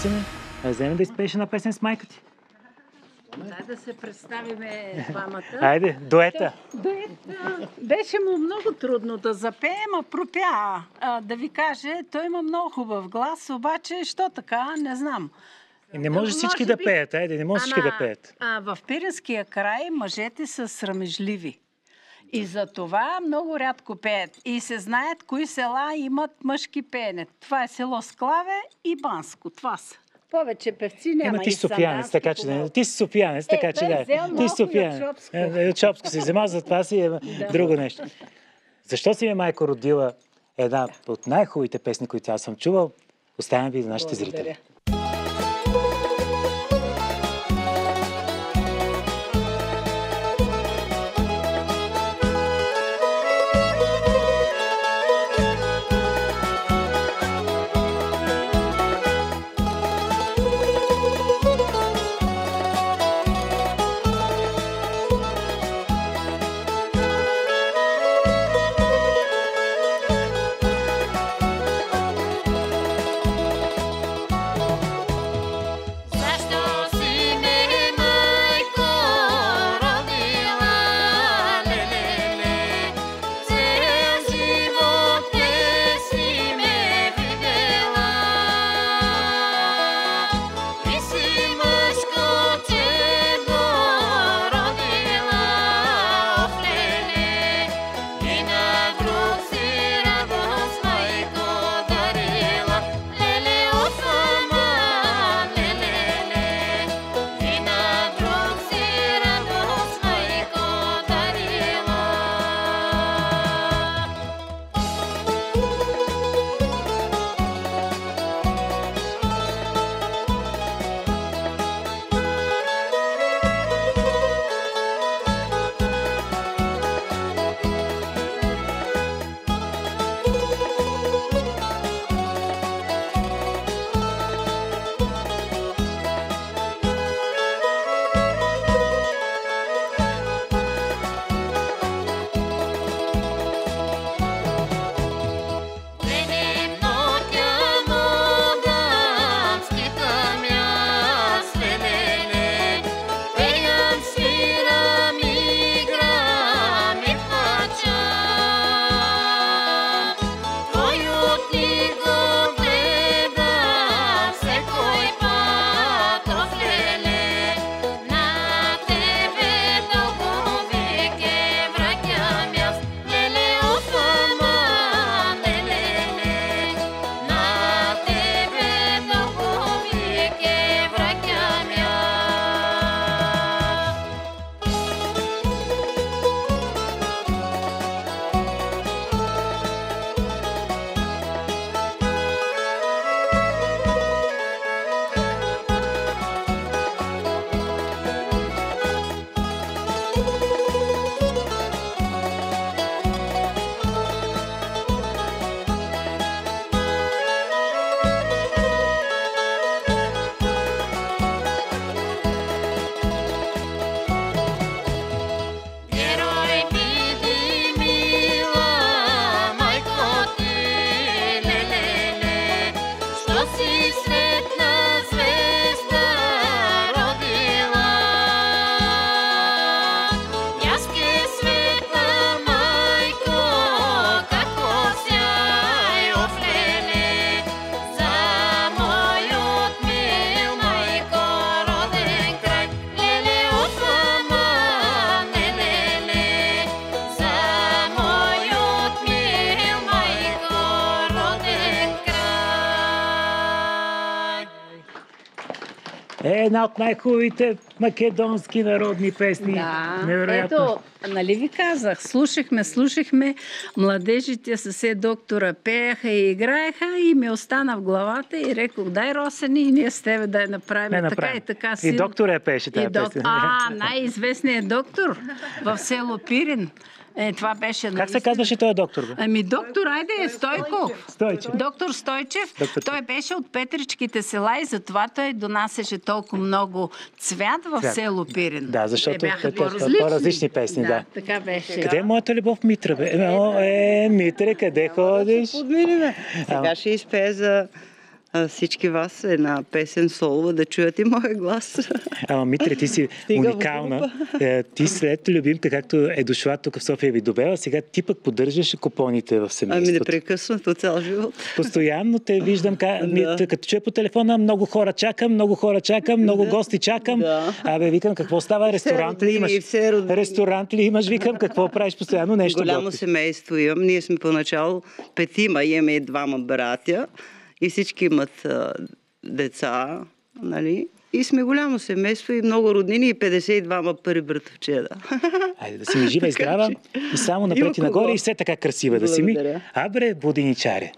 Росене, да вземем да изпееш една песен с майка ти. Дай да се представиме двамата. Айде, дуета. Дуета. Беше му много трудно да запее, ма пропя. А, да ви каже, той има много хубав глас, обаче, що така, не знам. Не може всички Може да би- пеят, айде, не може всички да пеят. А, в Пиринския край мъжете са срамежливи. И за това много рядко пеят. И се знаят кои села имат мъжки пеене. Това е село Склаве и Банско. Това са. Повече певци няма. Ема ти си софиянец, Сандански така че не. Ти си софиянец, така Е, че да. Ти си софиянец. Е, Шопско си взема, затова си е друго нещо. Защо си ми майко родила една от най-хубавите песни, които аз съм чувал? Оставям ви за нашите зрители. Благодаря. Защо Е, една от най-хубавите македонски народни песни. Да, Невероятно. ето, нали ви казах, слушахме, слушахме, младежите с се доктора пееха и играеха и ми остана в главата и рекох, дай Росени и ние с тебе да я направим Не така и така. И син. доктора я пееше тази И док- песен. А, най-известният доктор в село Пирин. Е, това беше Как се наистина- казваше този доктор? Бе? Ами доктор, айде, Стойков. Стойчев. Доктор Стойчев, Доктор той беше от Петричките села и затова той донасеше толкова много цвят в Цвят. село Пирин. Да, защото Те бяха по-различни. по-различни песни, да. Така беше. Къде е моята любов Митра? Бе? Е, е, Митре, къде ходиш? Сега ще изпее за всички вас една песен солова, да чуят и моя глас. Ама, Митре, ти си Стига уникална. Е, Ти след любимка, както е дошла тук в София ви добела, сега ти пък поддържаш купоните в Ами семейството. непрекъснато цял живот. Постоянно те виждам, ка... Да. като чуя по телефона, много хора чакам, много хора чакам, много гости чакам. Да. Абе, викам, какво става? Ресторант ли имаш? Ресторант ли имаш? Викам, какво правиш постоянно? Нещо Голямо готвиш. семейство имам. Ние сме поначало петима, имаме и двама братя и всички имат а, деца, нали? И сме голямо семейство и много роднини и 52 първи братовчеда. Айде да си ми жива и здрава. И само напред и нагоре и все така красива да си ми. Абре, воденичаре.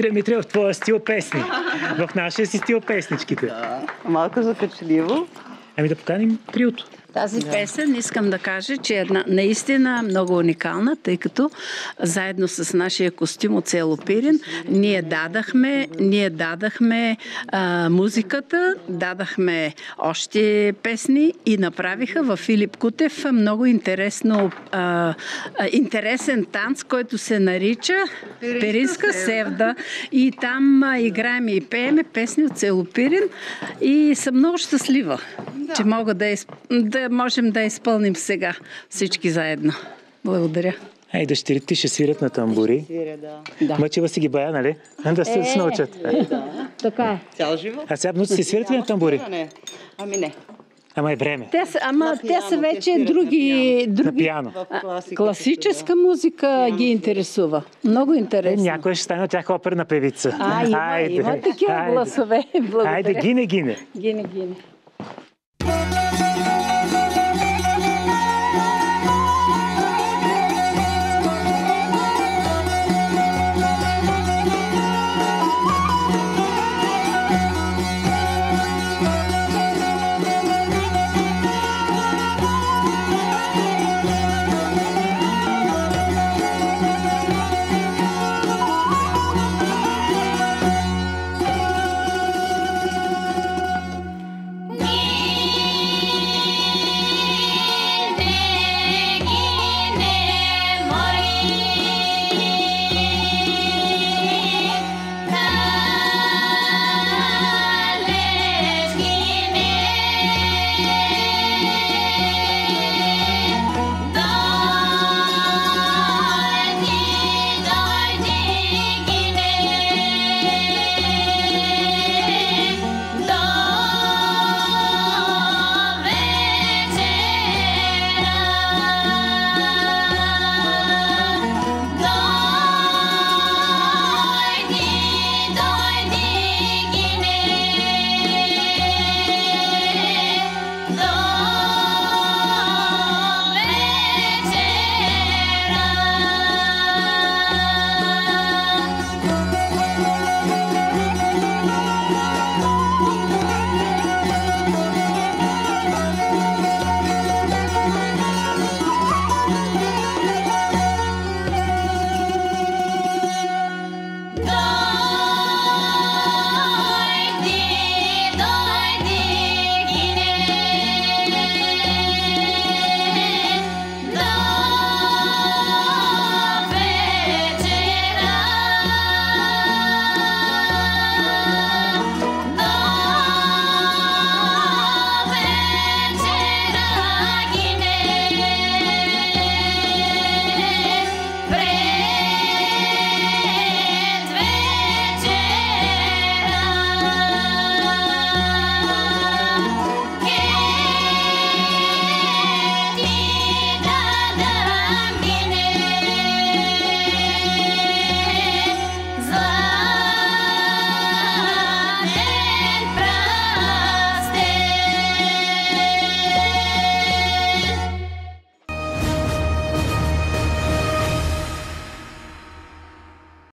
Митре, в твоя стил песни. В нашия си стил песничките. Да. Малко закачливо. Ами да поканим триото. Тази песен искам да кажа, че е една наистина много уникална, тъй като заедно с нашия костюм от село Пирин ние дадахме, ние дадахме а, музиката, дадахме още песни и направиха в Филип Кутев много интересно, а, а, интересен танц, който се нарича Пиринска севда. И там а, играем и пееме песни от село Пирин и съм много щастлива, че мога да, изп... да можем да изпълним сега всички заедно. Благодаря. Ей, дъщерите ще свирят на тамбури. Свиря, да. Да. Мъчила си ги бая, нали? Да се Е. научат. Така е. Цял живот. А сега внуци си свирят ли на тамбури? Не. Ами не. Ама е време. Те са, ама На те пиано, са те вече свират на други, На други пиано. В А, класиката класическа музика ги интересува. Много Е, интересно. някой ще стане от тях оперна певица. А, има, Айде, има такива гласове. Благодаря. Айде, гине, гине. Гине, гине.